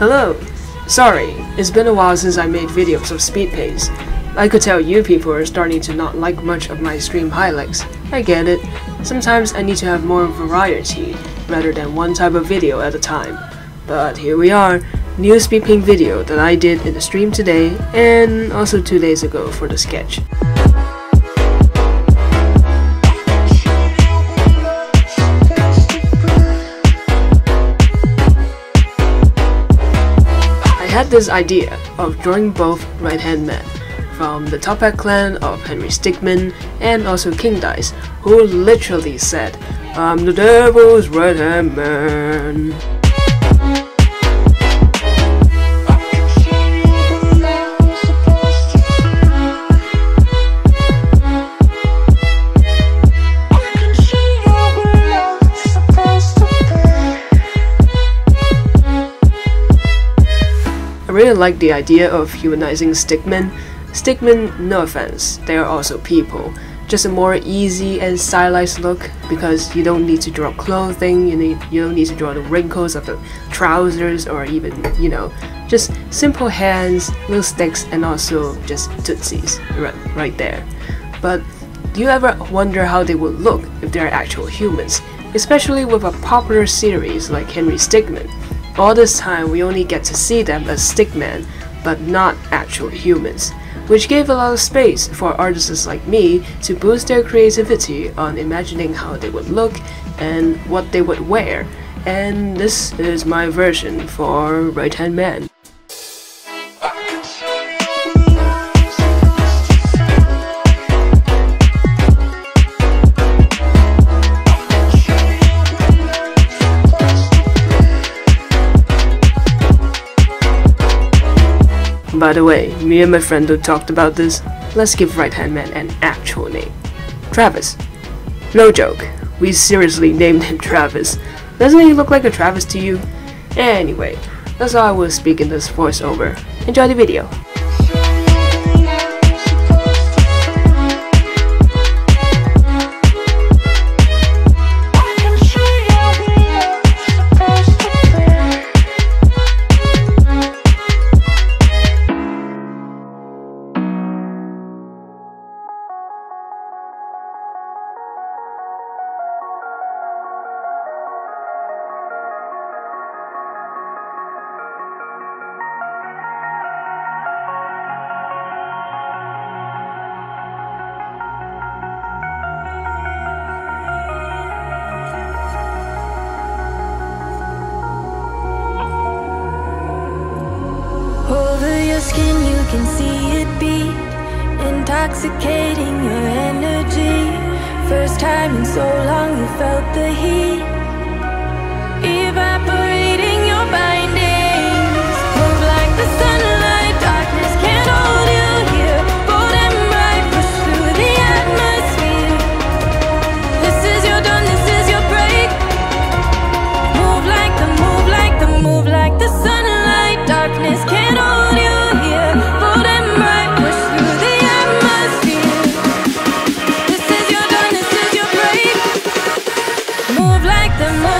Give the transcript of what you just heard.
Hello! Sorry, it's been a while since I made videos of speed paints. I could tell you people are starting to not like much of my stream highlights. I get it. Sometimes I need to have more variety, rather than one type of video at a time. But here we are, new speed video that I did in the stream today, and also two days ago for the sketch. Had this idea of drawing both right-hand men from the Toppat clan of Henry Stickmin and also King Dice, who literally said, I'm the devil's right-hand man. I really like the idea of humanizing stickmen. Stickmen, no offense, they are also people. Just a more easy and stylized look because you don't need to draw clothing, you need you don't need to draw the wrinkles of the trousers or even, you know, just simple hands, little sticks and also just tootsies right, right there. But do you ever wonder how they would look if they're actual humans? Especially with a popular series like Henry Stickmin. All this time we only get to see them as stickmen, but not actual humans, which gave a lot of space for artists like me to boost their creativity on imagining how they would look and what they would wear. And this is my version for Right Hand Man. By the way, me and my friend who talked about this, let's give Right Hand Man an actual name. Travis. No joke, we seriously named him Travis. Doesn't he look like a Travis to you? Anyway, that's all I will speak in this voiceover. Enjoy the video. Skin, you can see it beat, intoxicating your energy. First time in so long, you felt the heat, evaporating your bindings. The.